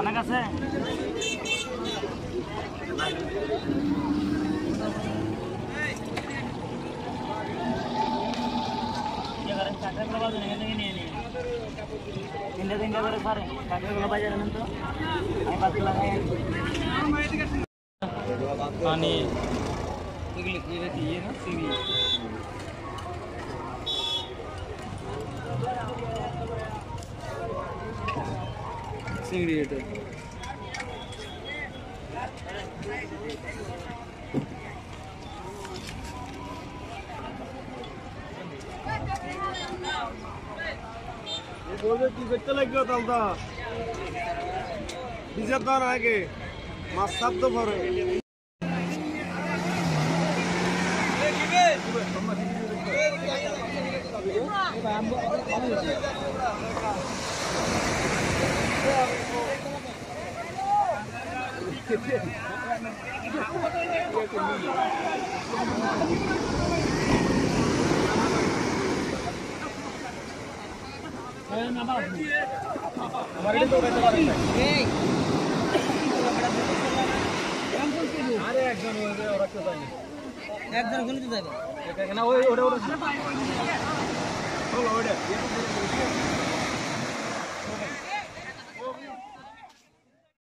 অনেক আছে। তিনটা তিনটা করে সারে কাঁকড়াগুলো বাজারে নেন তো। আমি পাঁচশো লাগাই পানি। এগুলো কি ইয়ে না? চিংড়ি চিংড়ি এটা বলবে কি করতে লাগবে তালটা নিজের দান আগে মাছ তো ভরে একজন ওরা কেউ যায়নি একজন গুলিতে যাবে না ওই ওটা ওটা হলো ওটা